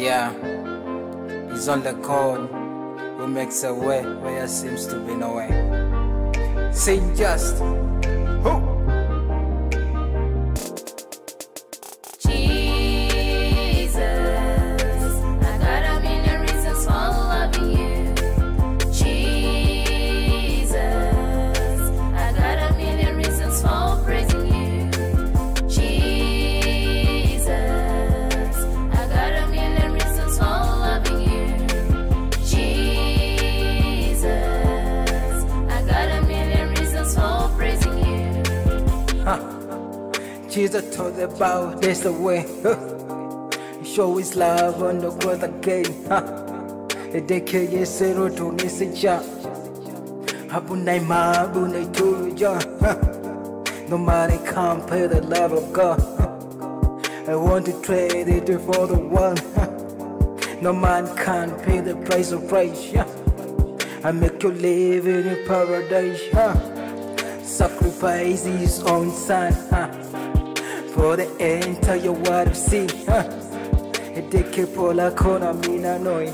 Yeah, He's on the call who makes a way where there seems to be no way. Saint Just. Who? Jesus told about there's a way. Show his love on the cross again. Edeke yesero to nisija. Abunai ma bunai tuja. Nobody compare the love of God. I want to trade it for the one. No man can pay the price of price. I make you live in a paradise. Sacrifice his own son for the entire world to see. Edeke pola kona mina noi.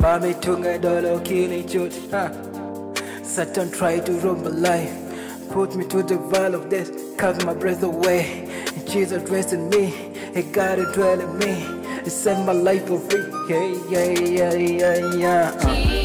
Mami tunga dolo kili chut. Satan tried to rob my life. Put me to the valley of death. Cut my breath away. Jesus rest in me. He to dwell in me. He set my life for free. Yeah, yeah, yeah, yeah, yeah. Uh.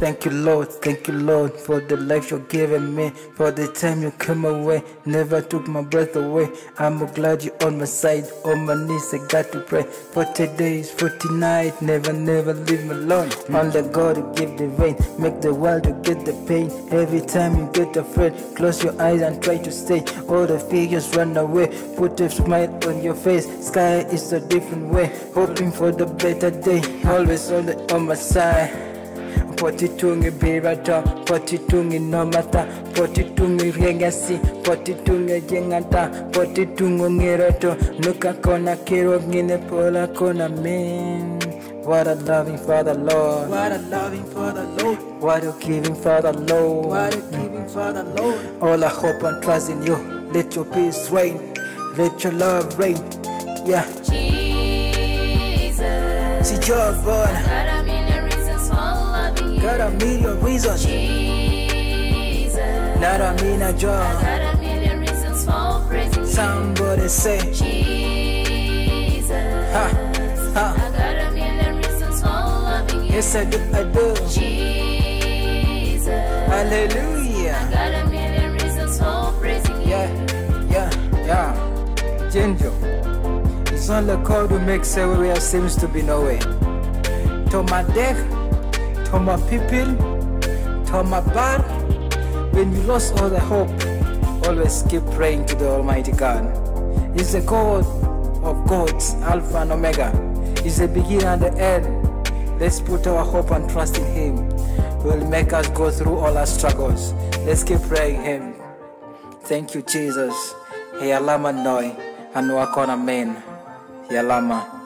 Thank you, Lord. Thank you, Lord, for the life you're giving me. For the time you came away, never took my breath away. I'm glad you're on my side. On my knees, I got to pray. For days, 40 nights, never, never leave me alone. Only God to give the rain, make the world to get the pain. Every time you get afraid, close your eyes and try to stay. All the fears run away. Put a smile on your face. Sky is a different way. Hoping for the better day. Always on, the, on my side. Potitungi birata, potitungi nomata, potitungi regasi, potitungi jengata, potitungi ngiroto, nuka kona kiro ngine pola kona min. What a loving Father, Lord. What a loving Father, Lord. What a giving Father, Lord. What a giving Father, Lord. All I hope and trust in you. Let your peace reign. Let your love reign. Yeah. Jesus, See your God. Got a million reasons. Jesus, Not a million job. got a million reasons for praising you. Somebody say. Jesus, Ha, ha. I got a million reasons for loving you. Yes, I do, I do. Jesus, Hallelujah. I got a million reasons for praising you. Yeah, yeah, yeah. Ginger. It's only God who makes a way where there seems to be no way. To my deck, to my people, to my bar. When you lost all the hope, always keep praying to the Almighty God. He's the God of gods, Alpha and Omega. He's the beginning and the end. Let's put our hope and trust in Him. He will make us go through all our struggles. Let's keep praying Him. Thank you, Jesus. Hey, noi. Yalama.